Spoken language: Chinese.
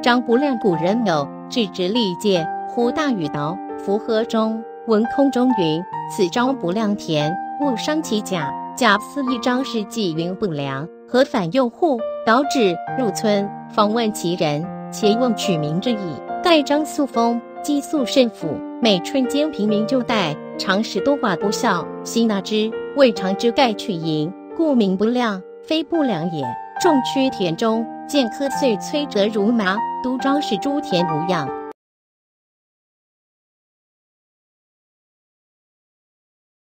张不亮古人有置之历届，忽大雨倒，符合中。闻空中云：“此张不亮田，勿伤其甲。”甲司一张是纪云不良，何反诱户导指入村访问其人，且问取名之意。盖张素封，积素甚富，每春间平民就代，常使多寡不孝，悉纳之。未尝之盖去营，故名不亮，非不良也。种区田中见棵穗摧折如麻，都招是诸田无恙。